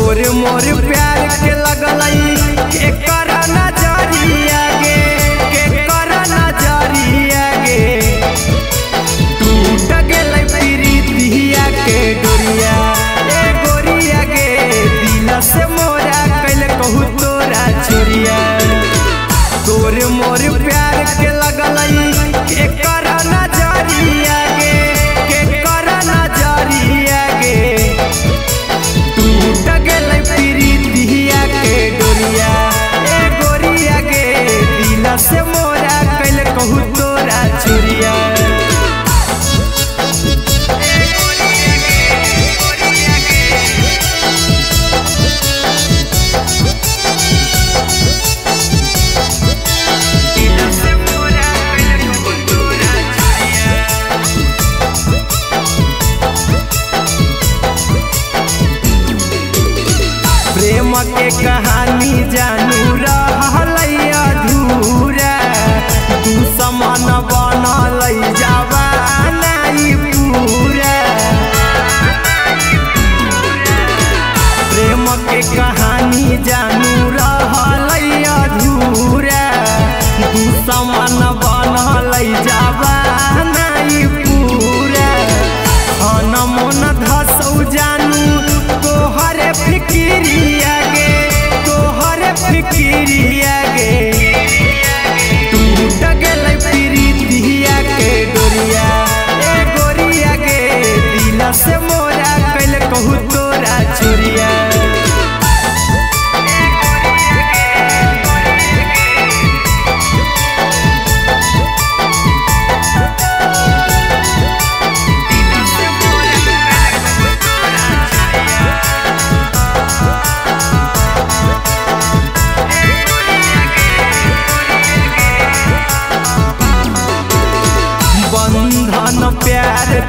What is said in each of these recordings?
तोरे मोर प्यार के लगल एक curi के कहानी जानू रहल अधूरा बनल जावा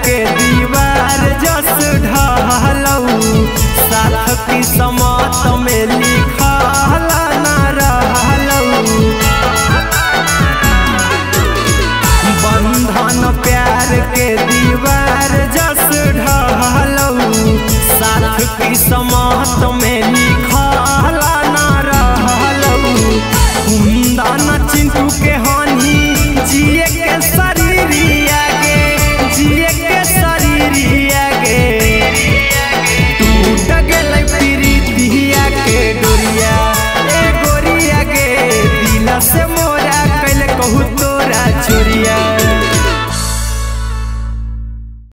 के दीवार जस ढहलऊ साथ की समात में लिखल ना रहलऊ बंधन प्यार के दीवार जस ढहलऊ साथ की समात डोरिया